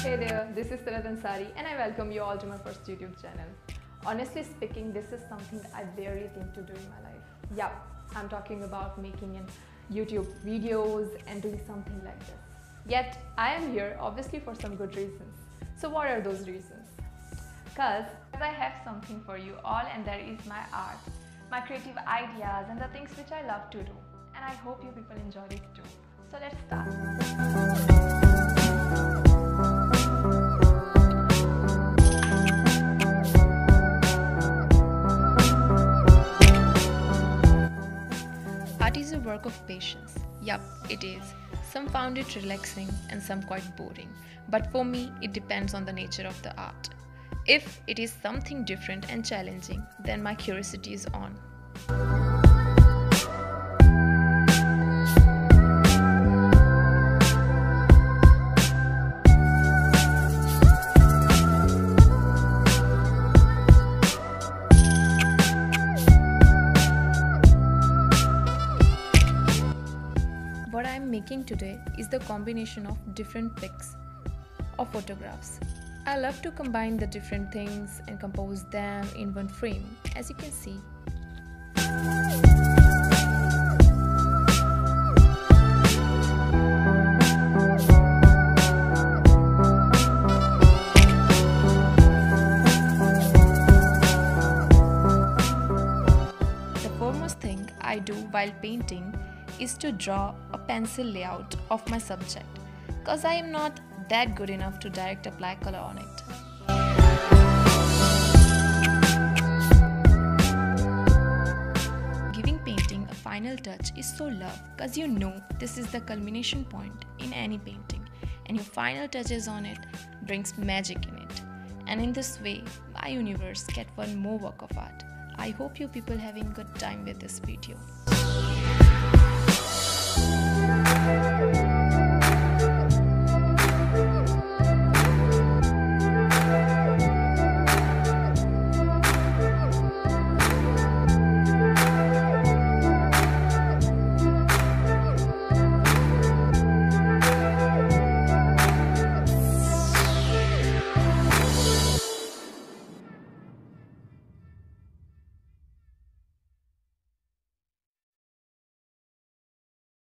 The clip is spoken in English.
this is Talat Ansari and I welcome you all to my first YouTube channel. Honestly speaking, this is something I barely think to do in my life. Yeah, I'm talking about making YouTube videos and doing something like this. Yet, I am here obviously for some good reasons. So what are those reasons? Cause I have something for you all and that is my art, my creative ideas and the things which I love to do. And I hope you people enjoy it too. So let's start. Art is a work of patience. Yup, it is. Some found it relaxing and some quite boring. But for me, it depends on the nature of the art. If it is something different and challenging, then my curiosity is on. I am making today is the combination of different pics or photographs. I love to combine the different things and compose them in one frame, as you can see. The foremost thing I do while painting is to draw a pencil layout of my subject because I am not that good enough to direct apply color on it. Giving painting a final touch is so love because you know this is the culmination point in any painting and your final touches on it brings magic in it. And in this way, my universe get one more work of art. I hope you people having good time with this video.